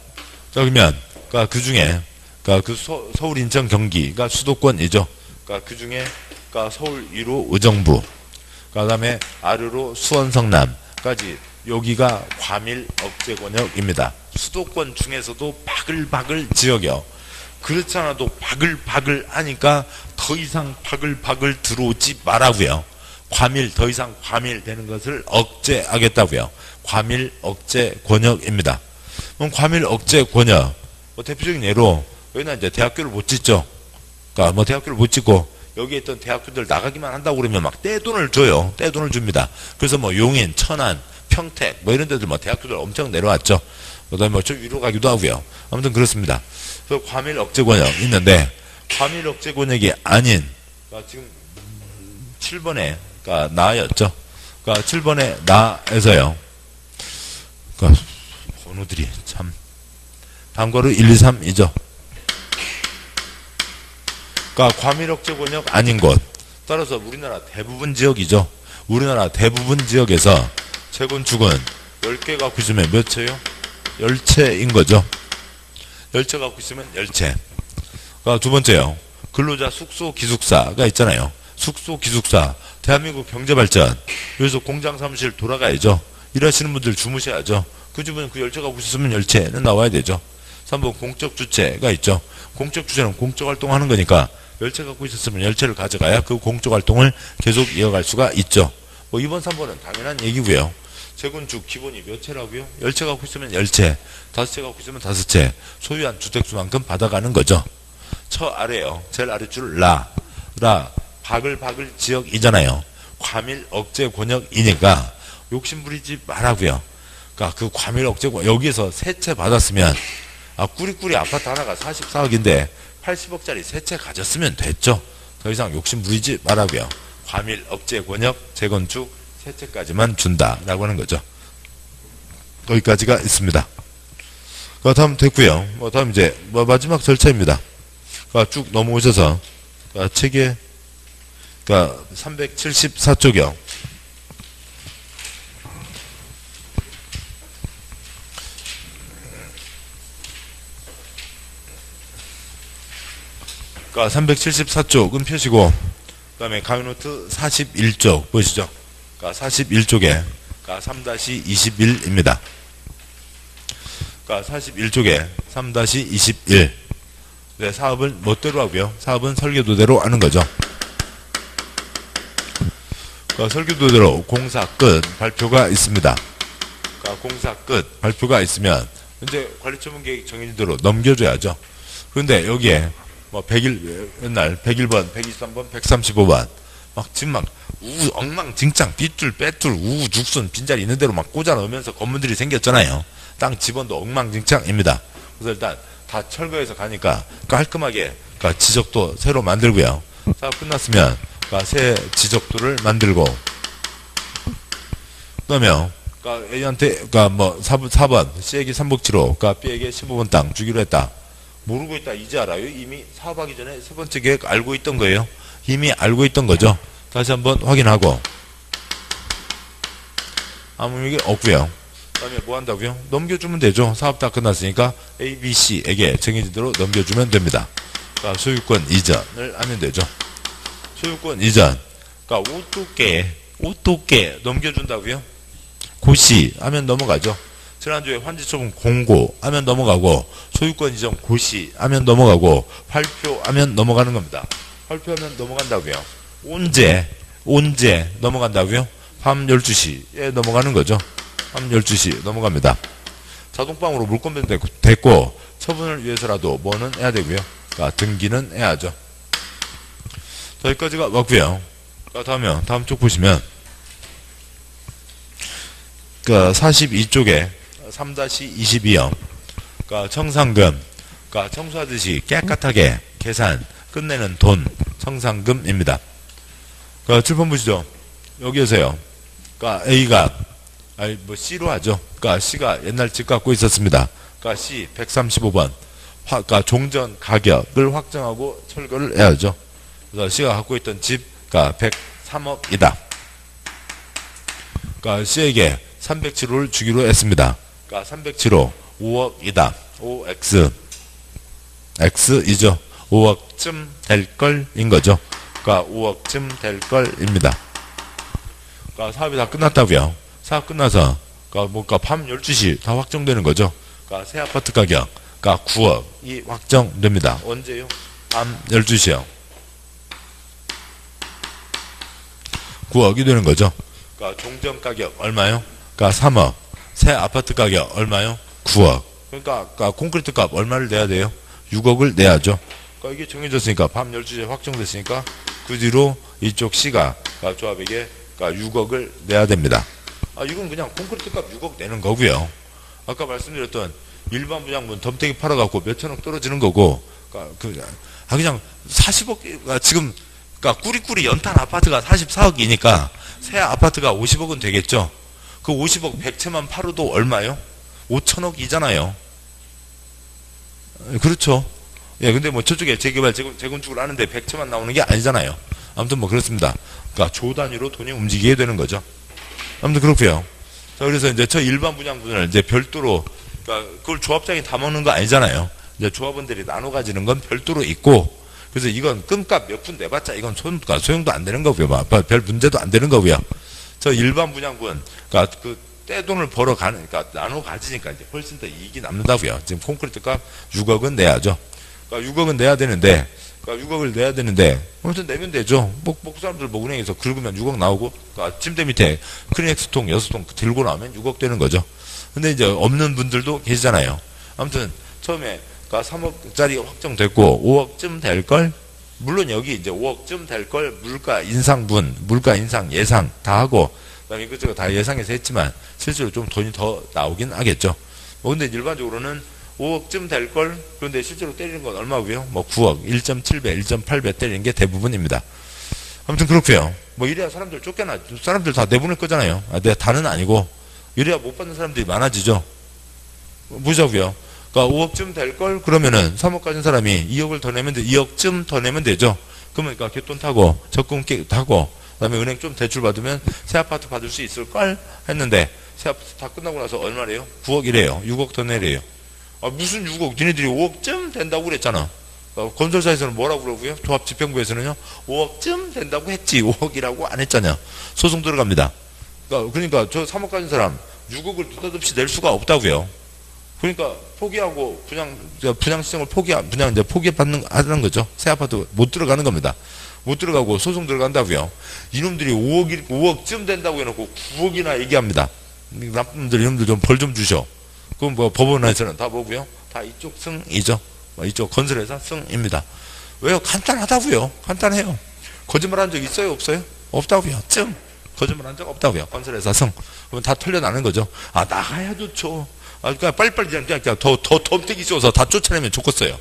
자 그러면 그러니까 그 중에 그러니까 그 서, 서울 인천 경기가 수도권이죠. 그러니까 그 중에 그러니까 서울 1호 의정부 그다음에 아래로 수원 성남까지 여기가 과밀 억제 권역입니다. 수도권 중에서도 바글바글 지역이요. 그렇지 않아도 바글바글 하니까 더 이상 바글바글 들어오지 말라고요. 과밀 더 이상 과밀 되는 것을 억제하겠다고요. 과밀 억제 권역입니다. 그럼 과밀 억제 권역 뭐 대표적인 예로 여기는 이제 대학교를 못 짓죠. 그러니까 뭐 대학교를 못 짓고 여기에 있던 대학교들 나가기만 한다고 그러면 막 떼돈을 줘요. 떼돈을 줍니다. 그래서 뭐 용인, 천안, 평택 뭐 이런 데들 뭐 대학교들 엄청 내려왔죠. 그다음에 뭐좀 위로 가기도 하고요. 아무튼 그렇습니다. 그래서 과밀 억제 권역 있는데 과밀 억제 권역이 아닌 그러니까 지금 7번에 그러니까 나였죠. 그러니까 7번에 나에서요. 그러니까 번호들이 참 단거로 1, 2, 3이죠. 그러니까 과밀 억제 권역 아닌 곳. 따라서 우리나라 대부분 지역이죠. 우리나라 대부분 지역에서 재건축은 10개 갖고 있으면 몇 채요? 10채인 거죠. 10채 갖고 있으면 10채. 그러니까 두 번째요. 근로자 숙소 기숙사가 있잖아요. 숙소 기숙사. 대한민국 경제발전. 여기서 공장 사무실 돌아가야죠. 일하시는 분들 주무셔야죠. 그 집은 그 10채 갖고 있으면 10채는 나와야 되죠. 3번 공적 주체가 있죠. 공적 주체는 공적 활동하는 거니까 열채 갖고 있었으면 열채를 가져가야 그 공적 활동을 계속 이어갈 수가 있죠. 뭐 2번, 3번은 당연한 얘기고요. 재건축 기본이 몇 채라고요? 열채 갖고 있으면 열채, 다섯 채 갖고 있으면 다섯 채, 소유한 주택수만큼 받아가는 거죠. 저 아래요. 제일 아래줄 라, 라, 바글바글 지역이잖아요. 과밀 억제 권역이니까 욕심 부리지 말라고요. 그러니까 그 과밀 억제 권 여기에서 세 채 받았으면 아 꾸리꾸리 아파트 하나가 44억인데 80억짜리 세 채 가졌으면 됐죠. 더 이상 욕심 부리지 말라고요. 과밀 억제 권역 재건축 세 채까지만 준다라고 하는 거죠. 거기까지가 있습니다. 그 다음 됐고요. 뭐 다음 이제 뭐 마지막 절차입니다. 그러니까 쭉 넘어오셔서 그러니까 책에 그러니까 374쪽이요. 그러니까 374쪽은 펴시고 그다음에 강의노트 41쪽 보시죠. 그러니까 41쪽에 그러니까 3-21입니다. 그러니까 41쪽에 3-21 네, 사업은 멋대로 하고요. 사업은 설계도대로 하는 거죠. 그러니까 설계도대로 공사 끝 발표가 있습니다. 그러니까 공사 끝 발표가 있으면 이제 관리처분 계획 정해진 대로 넘겨줘야죠. 그런데 여기에 뭐 100일 옛날 101번, 123번, 135번 막 지금 막 우, 엉망진창 빗줄 빼줄 우, 죽순 빈자리 있는 대로 막 꽂아 넣으면서 건물들이 생겼잖아요. 땅 지번도 엉망진창입니다. 그래서 일단 다 철거해서 가니까 깔끔하게 그러니까 지적도 새로 만들고요. 사업 끝났으면 그러니까 새 지적도를 만들고 그다음에 그러니까 A한테 그러니까 뭐 4번, 4번 C에게 3복지로 그러니까 B에게 15번 땅 주기로 했다. 모르고 있다 이제 알아요. 이미 사업하기 전에 세 번째 계획 알고 있던 거예요. 이미 알고 있던 거죠. 다시 한번 확인하고 아무 얘기 없고요. 그다음에 뭐 한다고요? 넘겨주면 되죠. 사업 다 끝났으니까 A, B, C에게 정해진 대로 넘겨주면 됩니다. 그러니까 소유권 이전을 하면 되죠. 소유권 이전. 그러니까 오뚜께 오뚜께 넘겨준다고요? 고시 하면 넘어가죠. 지난주에 환지처분 공고 하면 넘어가고 소유권 이전 고시 하면 넘어가고 발표 하면 넘어가는 겁니다. 발표하면 넘어간다고요. 언제 언제 넘어간다고요? 밤 12시에 넘어가는 거죠. 밤 12시 넘어갑니다. 자동방으로 물건 됐고, 처분을 위해서라도 뭐는 해야 되고요. 그러니까 등기는 해야죠. 자, 여기까지가 맞고요. 그 다음에 다음 쪽 보시면 그 42쪽에 3-22형 그러니까 청산금 그러니까 청소하듯이 깨끗하게 계산 끝내는 돈 청산금입니다. 그러니까 7번 보시죠. 여기에서요. 그러니까 A가 아니 뭐 C로 하죠. 그러니까 C가 옛날 집 갖고 있었습니다. 그러니까 C 135번 화, 그러니까 종전 가격을 확정하고 철거를 해야죠. 그래서 C가 갖고 있던 집 그러니까 103억이다. 그러니까 C에게 307호를 주기로 했습니다. 그러니까 307호 5억이다. OX X이죠. 5억쯤 될 걸인 거죠. 그러니까 5억쯤 될 걸입니다. 그러니까 사업이 다 끝났다고요. 사업 끝나서 그러니까 뭔가 밤 12시 다 확정되는 거죠. 그러니까 새 아파트 가격 그러니까 9억이 확정됩니다. 언제요? 밤 12시요. 9억이 되는 거죠. 그러니까 종점 가격 얼마요? 그러니까 3억. 새 아파트 가격 얼마요? 9억. 그러니까, 그러니까 콘크리트 값 얼마를 내야 돼요? 6억을 내야죠. 그러니까 이게 정해졌으니까 밤 12시에 확정됐으니까 그 뒤로 이쪽 C가 조합에게 그러니까 6억을 내야 됩니다. 아 이건 그냥 콘크리트 값 6억 내는 거고요. 아까 말씀드렸던 일반 분양분 덤태기 팔아갖고 몇천억 떨어지는 거고 그러니까 그, 아 그냥 40억 그러니까 지금 그러니까 꾸리꾸리 연탄 아파트가 44억이니까 새 아파트가 50억은 되겠죠. 그 50억 100채만 팔아도 얼마요? 5천억이잖아요. 그렇죠. 예, 근데 뭐 저쪽에 재개발, 재건, 재건축을 하는데 100채만 나오는 게 아니잖아요. 아무튼 뭐 그렇습니다. 그러니까 조 단위로 돈이 움직이게 되는 거죠. 아무튼 그렇고요. 자, 그래서 이제 저 일반 분양분을 이제 별도로, 그러니까 그걸 조합장이 다 먹는 거 아니잖아요. 이제 조합원들이 나눠 가지는 건 별도로 있고, 그래서 이건 끈값 몇 푼 내봤자 이건 손, 그러니까 소용도 안 되는 거고요. 별 문제도 안 되는 거고요. 저 일반 분양분, 그러니까 그 떼돈을 벌어 가는, 그러니까 나눠 가지니까 이제 훨씬 더 이익이 남는다고요. 지금 콘크리트 값 6억은 내야죠. 그러니까 6억은 내야 되는데, 그러니까 6억을 내야 되는데, 아무튼 내면 되죠. 뭐, 뭐, 그 사람들 뭐 은행에서 긁으면 6억 나오고, 그러니까 침대 밑에 크리넥스통 6통 들고 나오면 6억 되는 거죠. 근데 이제 없는 분들도 계시잖아요. 아무튼 처음에 그러니까 3억짜리 확정됐고 5억쯤 될 걸. 물론 여기 이제 5억쯤 될 걸 물가 인상분, 물가 인상 예상 다 하고 그다음에 이것저것 다 예상해서 했지만 실제로 좀 돈이 더 나오긴 하겠죠. 뭐 근데 일반적으로는 5억쯤 될 걸 그런데 실제로 때리는 건 얼마고요? 뭐 9억, 1.7배, 1.8배 때리는 게 대부분입니다. 아무튼 그렇고요. 뭐 이래야 사람들 쫓겨나 사람들 다 내보낼 거잖아요. 아, 내 다는 아니고 이래야 못 받는 사람들이 많아지죠. 무자고요. 그러니까 5억쯤 될 걸 그러면은 3억 가진 사람이 2억을 더 내면 돼 2억쯤 더 내면 되죠. 그러니까 갯돈 타고 적금 타고 그다음에 은행 좀 대출 받으면 새 아파트 받을 수 있을 걸 했는데 새 아파트 다 끝나고 나서 얼마래요? 9억이래요. 6억 더 내래요. 아 무슨 6억? 니네들이 5억쯤 된다고 그랬잖아. 어, 건설사에서는 뭐라고 그러고요? 조합집행부에서는요. 5억쯤 된다고 했지. 5억이라고 안 했잖아. 소송 들어갑니다. 그러니까, 그러니까 저 3억 가진 사람 6억을 느닷없이 낼 수가 없다고요. 그러니까 포기하고 분양 분양 시장을 포기 분양 이제 포기 받는 하는 거죠. 새 아파트 못 들어가는 겁니다. 못 들어가고 소송 들어간다고요. 이놈들이 5억 5억쯤 된다고 해놓고 9억이나 얘기합니다. 나쁜 놈들 이놈들 좀 벌 좀 주셔. 그럼 뭐 법원에서는 다 뭐고요? 다 이쪽 승이죠. 뭐 이쪽 건설회사 승입니다. 왜요? 간단하다고요. 간단해요. 거짓말한 적 있어요? 없어요? 없다고요. 증. 거짓말한 적 없다고요. 건설회사 승. 그러면 다 털려나는 거죠. 아 나가야 좋죠. 아 그러니까 빨리빨리 그냥 그냥 더 더 덤태기 씌워서 다 쫓아내면 좋겠어요.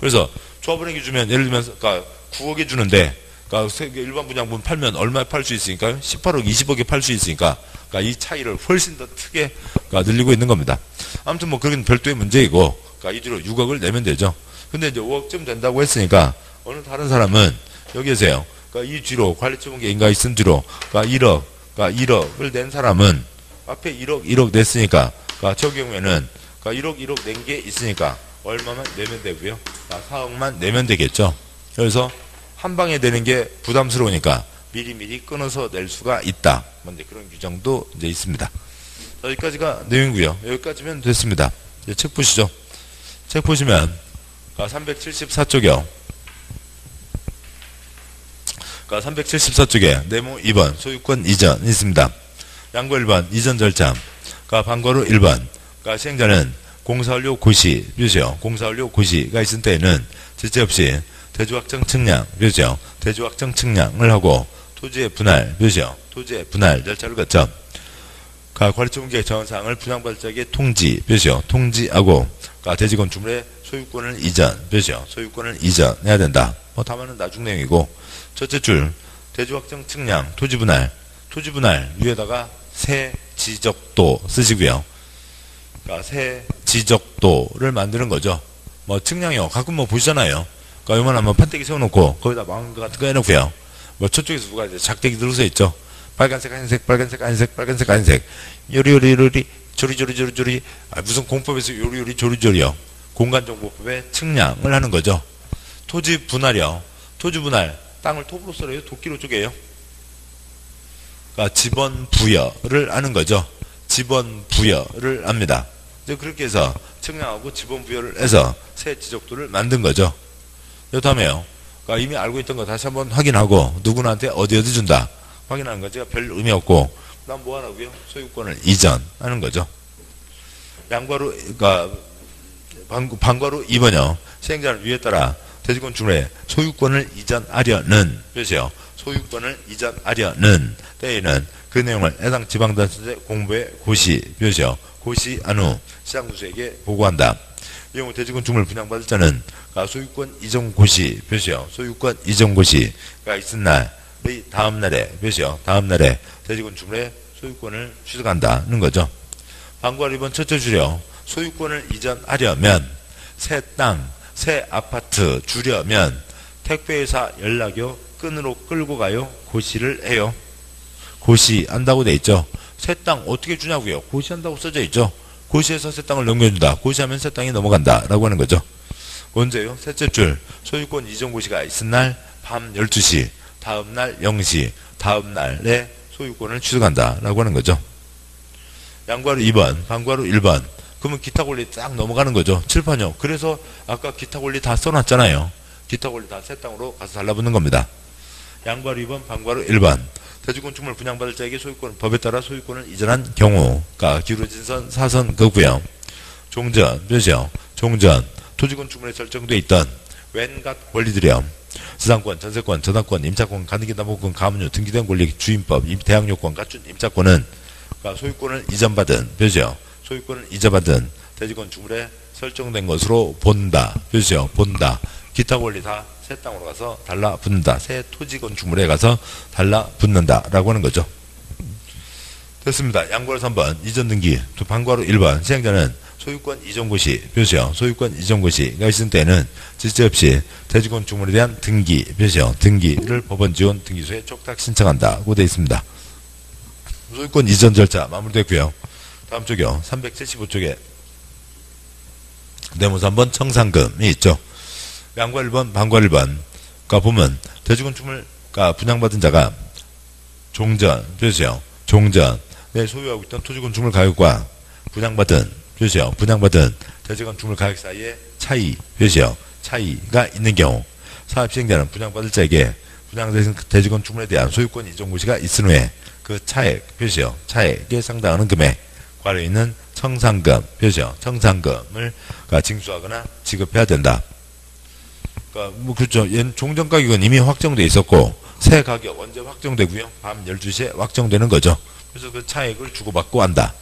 그래서 조합은행이 주면 예를 들면 그러니까 9억에 주는데 그러니까 일반 분양분 팔면 얼마에 팔 수 있으니까요? 18억, 20억에 팔 수 있으니까 그러니까 이 차이를 훨씬 더 크게 그러니까 늘리고 있는 겁니다. 아무튼 뭐 그건 별도의 문제이고 그러니까 이 뒤로 6억을 내면 되죠. 근데 이제 5억쯤 된다고 했으니까 어느 다른 사람은 여기 계세요. 그러니까 이 뒤로 관리처분계 인가 있은 뒤로 그러니까 1억, 그러니까 1억을 낸 사람은 앞에 1억, 1억 냈으니까 그러니까 저 경우에는 그러니까 1억, 1억 낸 게 있으니까 얼마만 내면 되고요. 그러니까 4억만 내면 되겠죠. 그래서 한 방에 되는 게 부담스러우니까 미리미리 끊어서 낼 수가 있다. 뭐 이제 그런 규정도 이제 있습니다. 여기까지가 내용이고요. 여기까지면 됐습니다. 이제 책 보시죠. 책 보시면 374쪽이요. 374쪽에 네모 2번 소유권 이전 있습니다. 양보 1번 이전 절차. 방과로 1번. 시행자는 공사원료 고시 묘죠. 공사원료 고시가 있을 때에는 지체 없이 대주확정 측량 묘죠. 대주확정 측량을 하고 토지의 분할 묘죠. 토지의 분할 절차를 거쳐 관리처분계 정원사항을 분양받을 적에 통지 묘죠. 통지하고 대지건 주물의 소유권을 이전 묘죠. 소유권을 이전해야 된다. 뭐 다만은 나중 내용이고 첫째 줄 대주확정 측량 토지 분할 토지 분할 위에다가 세 지적도 쓰시고요. 그러니까 새 지적도를 만드는 거죠. 뭐 측량이요. 가끔 뭐 보시잖아요. 그러니까 요만한 뭐 판때기 세워놓고 거기다 거 같은 거 해놓고요. 뭐 저쪽에서 누가 이제 작대기 들어서 있죠. 빨간색, 한색, 빨간색, 한색, 빨간색, 한색. 요리요리, 요리, 조리조리, 조리조리. 아, 무슨 공법에서 요리요리, 조리조리요. 공간정보법의 측량을 하는 거죠. 토지 분할이요. 토지 분할. 땅을 톱으로 썰어요? 도끼로 쪼개요? 그러니까 지번 부여를 하는 거죠. 지번 부여를 합니다. 그렇게 해서 측량하고 지번 부여를 해서 새 지적도를 만든 거죠. 그담에요. 그러니까 이미 알고 있던 거 다시 한번 확인하고 누구한테 어디 어디 준다. 확인하는 거죠. 별 의미 없고 난뭐 하라고요? 소유권을 이전하는 거죠. 양과로 그러니까 방과로 2번요. 시행자는 위에 따라 대지권 주물에 소유권을 이전하려는 그렇죠. 소유권을 이전하려는 때에는 그 내용을 해당 지방단체 공부에 고시 묘시어 고시한 후 시장구수에게 보고한다. 이 경우 대지권 주물 분양받을 자는 소유권 이전 고시 표시요. 소유권 이전 고시가 있은 날의 다음 날에 표시요. 다음 날에 대지권 주물의 소유권을 취득한다는 거죠. 방과 1번 첫째 줄여 소유권을 이전하려면 새 땅, 새 아파트 주려면 택배회사 연락요 끈으로 끌고 가요 고시를 해요. 고시한다고 돼 있죠. 새 땅 어떻게 주냐고요. 고시한다고 써져 있죠. 고시해서 새 땅을 넘겨준다. 고시하면 새 땅이 넘어간다. 라고 하는 거죠. 언제요? 셋째 줄 소유권 이전 고시가 있은 날 밤 12시 다음 날 0시 다음 날에 소유권을 취득한다. 라고 하는 거죠. 양과로 2번 방과로 1번 그러면 기타 권리 딱 넘어가는 거죠. 칠판요. 그래서 아까 기타 권리 다 써놨잖아요. 기타 권리 다 새 땅으로 가서 달라붙는 겁니다. 양과로 2번 방과로 1번 대지건축물 분양받을 자에게 소유권 법에 따라 소유권을 이전한 경우가 기울어진 선 사선 거고요. 종전 몇이요? 종전 토지건축물에 설정돼 있던 웬갓 권리들이요. 지상권, 전세권, 저당권, 임차권, 가능기담보권, 가문료, 등기된 권리, 주임법, 대항요권, 갖춘 임차권은 소유권을 이전받은 표시요. 소유권을 이전받은 대지건축물에 설정된 것으로 본다. 표시요. 본다. 기타 권리 다 새 땅으로 가서 달라붙는다. 새 토지 건축물에 가서 달라붙는다라고 하는 거죠. 됐습니다. 양과로 3번 이전 등기 방과로 1번 시행자는 소유권 이전고시 표시요. 소유권 이전고시가 있을 때는 지체 없이 대지건축물에 대한 등기 표시요. 등기를 법원 지원 등기소에 촉탁 신청한다고 되어 있습니다. 소유권 이전 절차 마무리됐고요. 다음 쪽이요. 375쪽에 네모사 3번 청산금이 있죠. 양과 1번, 방과 1번. 가 보면 대지건축물 가 분양받은 자가 종전, 표시요. 종전. 내 소유하고 있던 토지 건축물 가격과 분양받은, 표시요. 분양받은 대지 건축물 가격 사이에 차이, 표시요. 차이가 있는 경우 사업 시행자는 분양받을 자에게 분양대지 건축물에 대한 소유권 이전 고시가 있은 후에 그 차액 표시요 차액에 상당하는 금액 과로 있는 청산금 표시요 청산금을 징수하거나 지급해야 된다. 그러니까 뭐 그렇죠. 종전 가격은 이미 확정돼 있었고 새 가격 언제 확정되고요? 밤 12시에 확정되는 거죠. 그래서 그 차액을 주고받고 한다.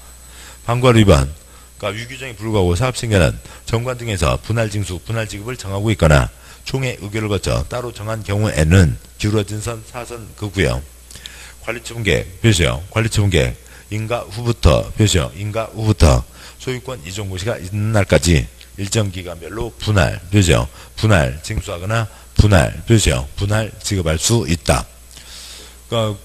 방과로 위반. 그러니까 위규정이 불구하고 사업신계는 정관 등에서 분할 징수, 분할 지급을 정하고 있거나 총회 의결을 거쳐 따로 정한 경우에는 기울어진 선 사선 그구요. 관리처분계획 표시요. 관리처분계획 인가 후부터 표시요. 인가 후부터 소유권 이전 고시가 있는 날까지 일정 기간별로 분할 표시요. 분할 징수하거나 분할 표시요. 분할 지급할 수 있다. 그러니까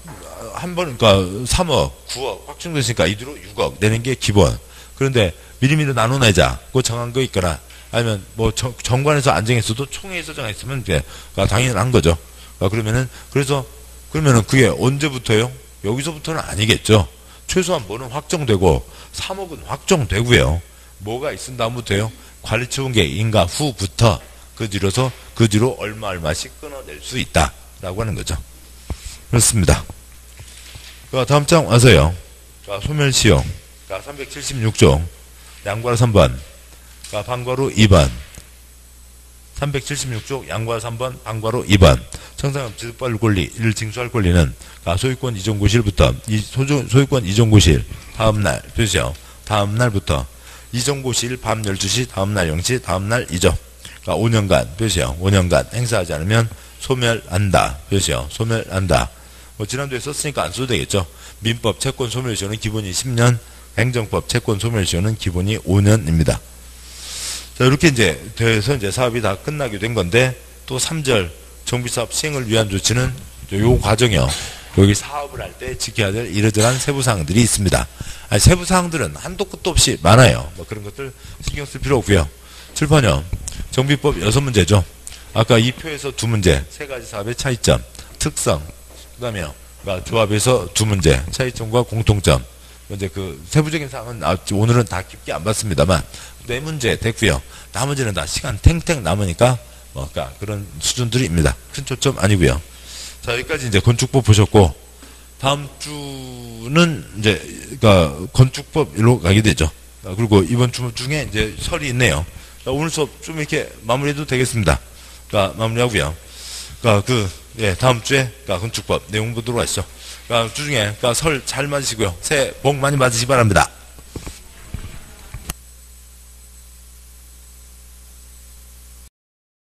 한 번, 그러니까 3억, 9억 확정됐으니까 이대로 6억 내는 게 기본. 그런데 미리미리 나눠내자. 그 정한 거 있거나 아니면 뭐 정, 정관에서 안 정했어도 총회에서 정했으면 이제 당연한 거죠. 그러니까 그러면은 그래서 그러면은 그게 언제부터요? 여기서부터는 아니겠죠. 최소한 뭐는 확정되고 3억은 확정되고요. 뭐가 있은 다음부터요? 관리처분계 인가 후부터 그 뒤로서 그 뒤로 얼마 얼마씩 끊어낼 수 있다라고 하는 거죠. 그렇습니다. 그 다음 장 와서요. 자, 소멸시용. 자, 376종. 양괄 3번. 자, 방과로 2번. 376조 양과 3번 방과로 2번 청산업 지급할 권리 이를 징수할 권리는 소유권 이전 고실부터 이 소주, 소유권 이전 고실 다음날 표시요 다음날부터 이전고실 밤 12시 다음날 0시 다음날 이죠 그러니까 5년간 표시요 5년간 행사하지 않으면 소멸한다 표시요 소멸한다. 뭐 지난주에 썼으니까 안 써도 되겠죠. 민법 채권 소멸시효는 기본이 10년 행정법 채권 소멸시효는 기본이 5년입니다. 자, 이렇게 이제 돼서 이제 사업이 다 끝나게 된 건데 또 3절 정비사업 시행을 위한 조치는 요 과정이요. 여기 사업을 할 때 지켜야 될 이러저러한 세부 사항들이 있습니다. 아니, 세부 사항들은 한도 끝도 없이 많아요. 뭐 그런 것들 신경 쓸 필요 없고요. 7번요. 정비법 여섯 문제죠. 아까 이 표에서 두 문제, 세 가지 사업의 차이점, 특성, 그 다음에 그러니까 조합에서 두 문제, 차이점과 공통점. 이제 그 세부적인 사항은 아, 오늘은 다 깊게 안 봤습니다만 네 문제 됐고요. 나머지는 다 시간 탱탱 남으니까 뭐 그런 수준들입니다. 큰 초점 아니고요. 자 여기까지 이제 건축법 보셨고 다음 주는 이제 그러니까 건축법 일로 가게 되죠. 그리고 이번 주 중에 이제 설이 있네요. 오늘 수업 좀 이렇게 마무리해도 되겠습니다. 그러니까 마무리하고요. 그러니까 그 예, 다음 주에 그러니까 건축법 내용 보도록 하시죠. 그러니까 주중에 그러니까 설 잘 맞으시고요. 새해 복 많이 받으시기 바랍니다.